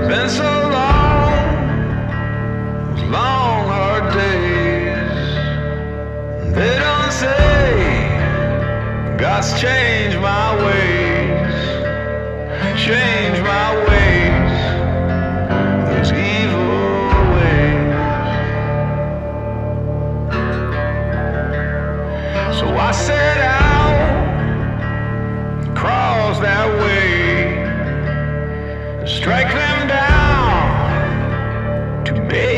It's been so long, long hard days. They don't say God's changed my ways. Strike them down to make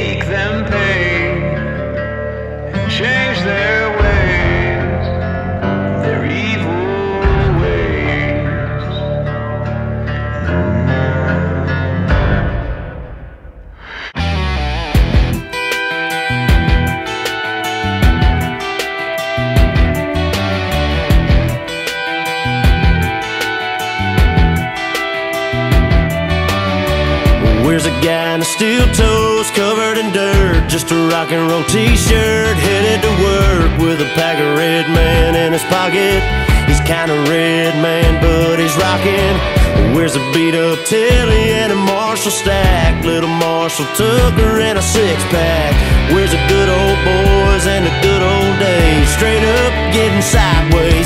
Where's a guy in steel toes covered in dirt? Just a rock and roll t-shirt headed to work with a pack of red man in his pocket. He's kinda red man, but he's rocking. Where's a beat up telly and a Marshall stack? Little Marshall Tucker and a six pack. Where's the good old boys and the good old days? Straight up getting sideways.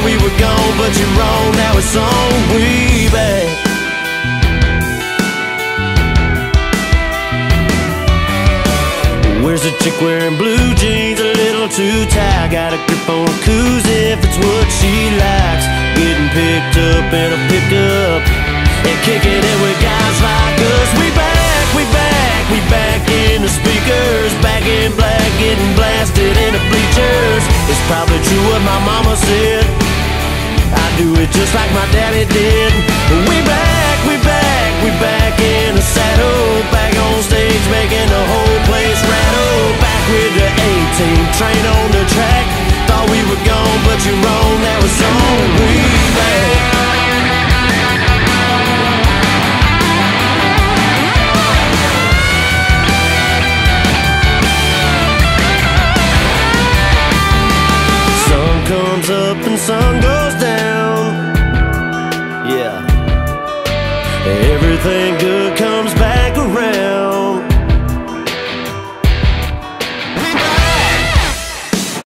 Thought we were gone, but you're wrong. Now it's on. We back. Where's the chick wearing blue jeans, a little too tight? Got a grip on her Coors if it's what she likes. Getting picked up in a pickup and kicking it with guys like us. We back, we back, we back in the speakers, back in black, getting blasted in the bleachers. It's probably true what my mama said. Do it just like my daddy did. We back, we back, we back in the saddle, back on goes